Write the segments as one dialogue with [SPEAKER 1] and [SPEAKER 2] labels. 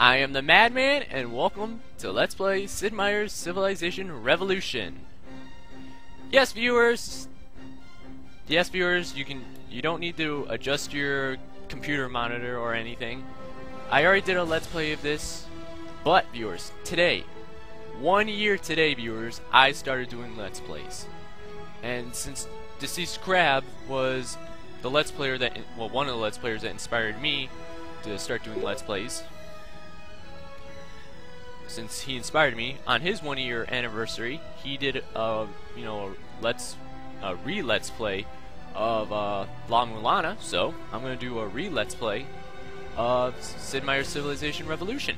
[SPEAKER 1] I am the Madman, and welcome to Let's Play Sid Meier's Civilization Revolution. Yes, viewers. Yes, viewers. You can. You don't need to adjust your computer monitor or anything. I already did a Let's Play of this, but viewers, today, one year today, viewers, I started doing Let's Plays, and since Deceased Crab was the Let's Player that, well, one of the Let's Players that inspired me to start doing Let's Plays since he inspired me. On his one year anniversary he did a you know let's a re let's play of uh, La Mulana. So I'm gonna do a re let's play of Sid Meier's Civilization Revolution.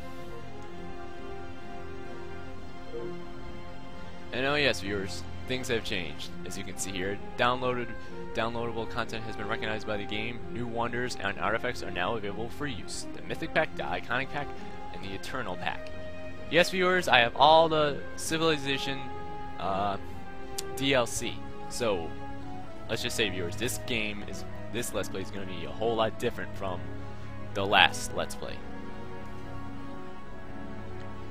[SPEAKER 1] And oh yes viewers things have changed. As you can see here downloaded downloadable content has been recognized by the game. New wonders and artifacts are now available for use. The mythic pack the iconic pack and the eternal pack Yes, viewers, I have all the Civilization uh, DLC. So, let's just say, viewers, this game is this Let's Play is going to be a whole lot different from the last Let's Play.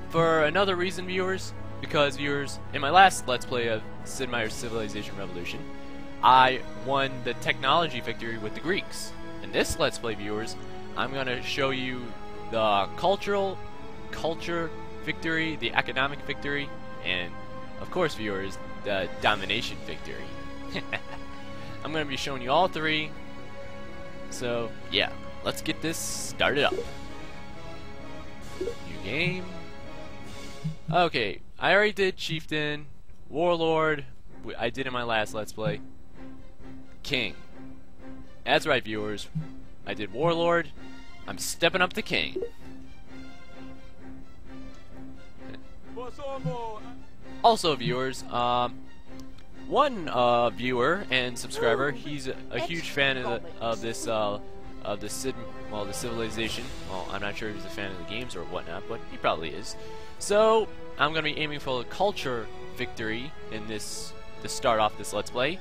[SPEAKER 1] For another reason, viewers, because viewers, in my last Let's Play of Sid Meier's Civilization Revolution, I won the technology victory with the Greeks. In this Let's Play, viewers, I'm going to show you the cultural culture victory, the economic victory, and of course, viewers, the domination victory. I'm going to be showing you all three. So, yeah, let's get this started up. New game. Okay, I already did Chieftain, Warlord, I did in my last Let's Play, King. That's right, viewers. I did Warlord. I'm stepping up to King. Also, viewers, um, one uh, viewer and subscriber, he's a, a huge fan of, the, of this uh, of the Sid, well, the Civilization. Well, I'm not sure if he's a fan of the games or whatnot, but he probably is. So I'm gonna be aiming for a culture victory in this to start off this Let's Play.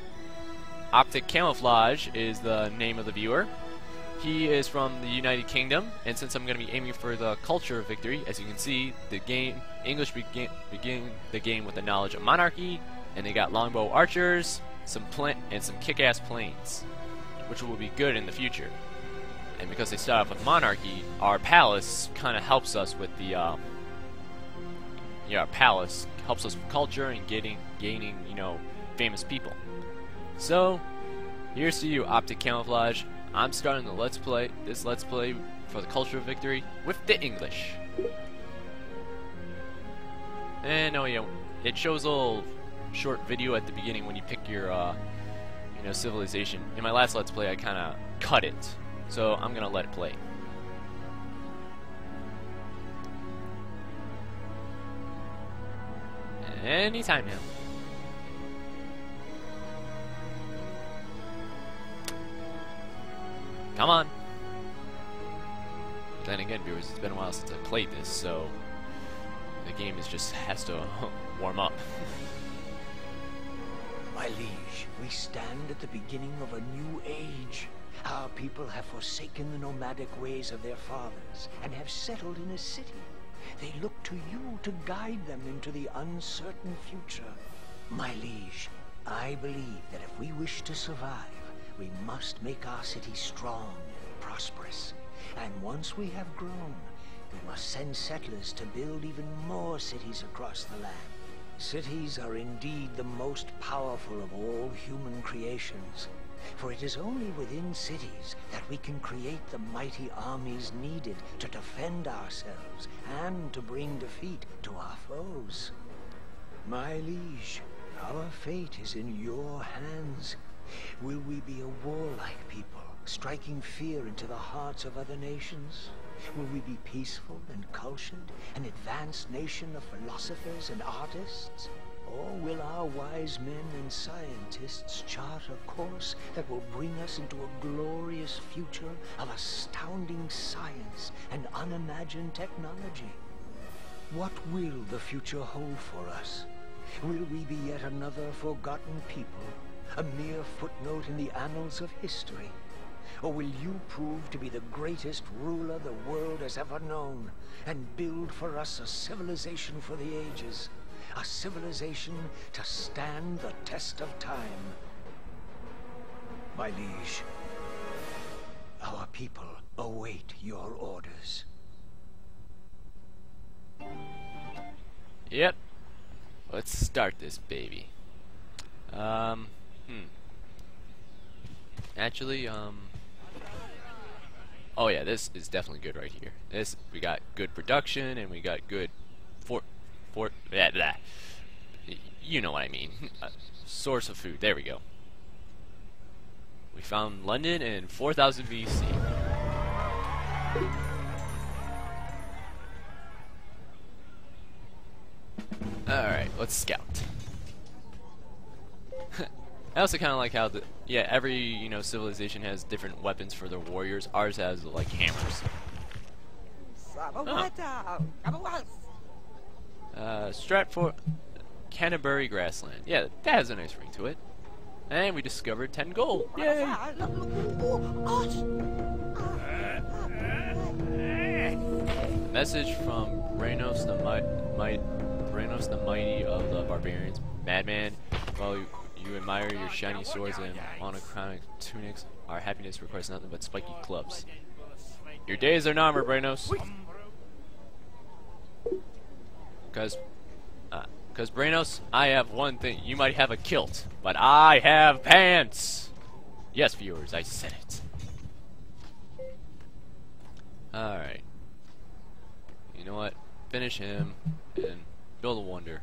[SPEAKER 1] Optic Camouflage is the name of the viewer. He is from the United Kingdom, and since I'm going to be aiming for the culture victory, as you can see, the game English begin begin the game with the knowledge of monarchy, and they got longbow archers, some plant and some kick-ass planes, which will be good in the future. And because they start off with monarchy, our palace kind of helps us with the uh, yeah, our palace helps us with culture and getting gaining you know famous people. So here's to you, Optic Camouflage. I'm starting the Let's Play, this Let's Play for the Culture of Victory with the English. And oh yeah, it shows a little short video at the beginning when you pick your, uh, you know, civilization. In my last Let's Play, I kind of cut it, so I'm gonna let it play. Anytime now. Come on! Then again, viewers, it's been a while since I played this, so the game is just has to warm up.
[SPEAKER 2] My liege, we stand at the beginning of a new age. Our people have forsaken the nomadic ways of their fathers and have settled in a city. They look to you to guide them into the uncertain future. My liege, I believe that if we wish to survive, we must make our city strong and prosperous. And once we have grown, we must send settlers to build even more cities across the land. Cities are indeed the most powerful of all human creations. For it is only within cities that we can create the mighty armies needed to defend ourselves and to bring defeat to our foes. My liege, our fate is in your hands. Will we be a warlike people, striking fear into the hearts of other nations? Will we be peaceful and cultured, an advanced nation of philosophers and artists? Or will our wise men and scientists chart a course that will bring us into a glorious future of astounding science and unimagined technology? What will the future hold for us? Will we be yet another forgotten people a mere footnote in the annals of history? Or will you prove to be the greatest ruler the world has ever known and build for us a civilization for the ages? A civilization to stand the test of time? My liege, our people await your orders.
[SPEAKER 1] Yep. Let's start this baby. Um, hmm. Actually, um... Oh yeah, this is definitely good right here. This, we got good production, and we got good... For... For... Blah, blah. You know what I mean. Uh, source of food. There we go. We found London in 4000 BC. Alright, let's scout. I also kind of like how the yeah every you know civilization has different weapons for their warriors. Ours has like hammers. Oh. Uh, Stratford, Canterbury grassland. Yeah, that has a nice ring to it. And we discovered 10 gold. Yay! Message from Reynos the Might, Might Reynos the Mighty of the Barbarians. Madman, while you, you admire your shiny swords and monochromatic tunics, our happiness requires nothing but spiky clubs. Your days are numbered, Brainos. Because, uh, Brainos, I have one thing. You might have a kilt, but I have pants. Yes, viewers, I said it. Alright. You know what? Finish him and build a wonder.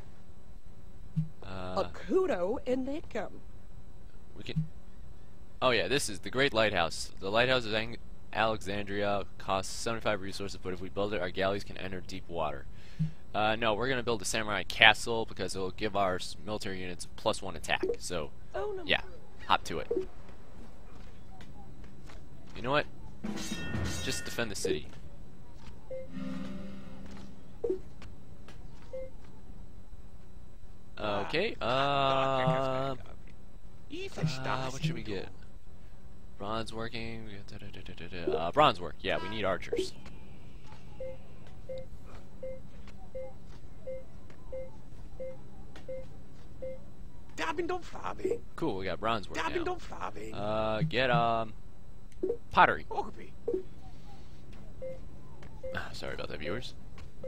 [SPEAKER 3] A kudo in Natcom.
[SPEAKER 1] We can. Oh yeah, this is the Great Lighthouse. The lighthouse is Ang Alexandria. Costs 75 resources, but if we build it, our galleys can enter deep water. Uh, no, we're gonna build a samurai castle because it will give our military units plus one attack. So,
[SPEAKER 3] oh, no.
[SPEAKER 1] yeah, hop to it. You know what? Just defend the city. Okay, uh, uh, what should we get? Bronze working, uh, bronze work, yeah, we need archers. Cool, we got bronze work now. Uh, get, um, pottery. Ah, sorry about that, viewers.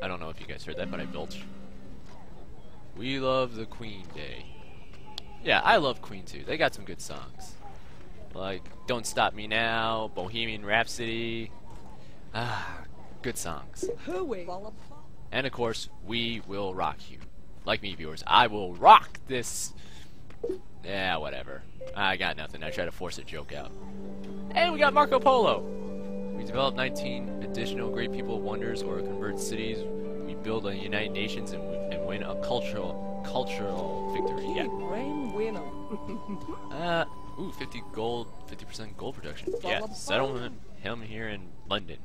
[SPEAKER 1] I don't know if you guys heard that, but I built we love the Queen Day. Yeah, I love Queen too. They got some good songs. Like Don't Stop Me Now, Bohemian Rhapsody. Ah, good songs. And of course, We Will Rock You. Like me, viewers, I will rock this. Yeah, whatever. I got nothing. I try to force a joke out. And we got Marco Polo. We developed 19 additional great people wonders or convert cities. We build a United Nations and win a cultural cultural victory. Yeah. uh, ooh, 50 gold, 50% gold production. Yeah, settlement him here in London.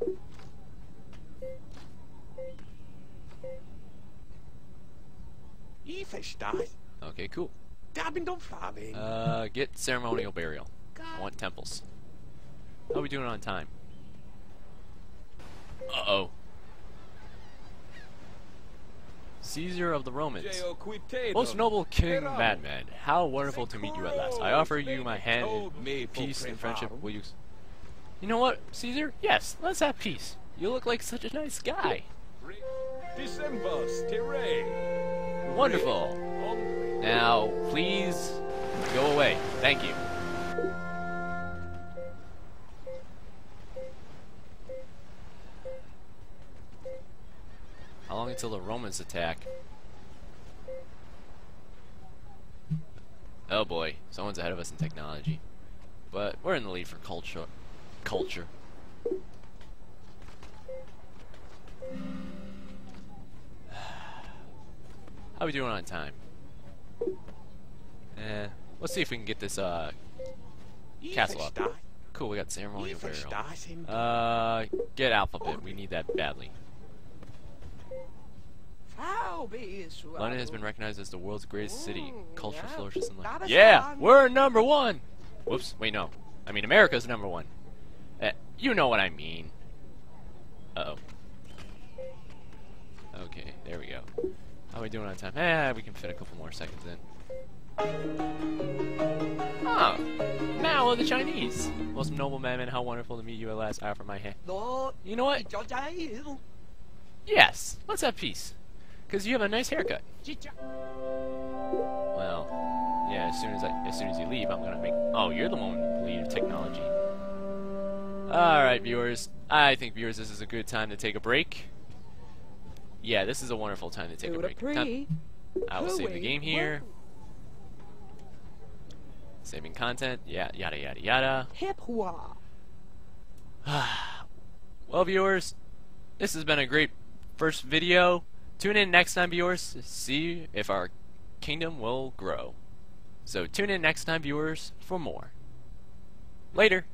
[SPEAKER 1] Okay, cool. Dobbin don't faby. Uh, get ceremonial burial. I want temples. How are we doing on time? Uh-oh. Caesar of the Romans. Most noble king, madman, how wonderful to meet you at last. I offer you my hand in peace and friendship. Will you... You know what, Caesar? Yes, let's have peace. You look like such a nice guy. Wonderful. Now, please go away. Thank you. Long until the Romans attack? Oh boy, someone's ahead of us in technology. But we're in the lead for culture. Culture. How are we doing on time? Eh, let's see if we can get this uh castle up. Cool, we got ceremonial burial. Uh, get alphabet. We need that badly. London has been recognized as the world's greatest city. Culture flourishes in London. Yeah, we're number one. Whoops. Wait, no. I mean, America's number one. You know what I mean. Uh oh. Okay, there we go. How are we doing on time? Eh, we can fit a couple more seconds in. Oh, Mao of the Chinese. Most noble madman, how wonderful to meet you at last. I offer my hand. You know what? Yes, let's have peace. Cause you have a nice haircut. Well, yeah. As soon as I, as soon as you leave, I'm gonna make. Oh, you're the one with the lead of technology. All right, viewers. I think viewers, this is a good time to take a break. Yeah, this is a wonderful time to take a break. Time- I will save the game here. Saving content. Yeah, yada yada yada.
[SPEAKER 3] Hip.
[SPEAKER 1] Well, viewers, this has been a great first video. Tune in next time, viewers, to see if our kingdom will grow. So tune in next time, viewers, for more. Later.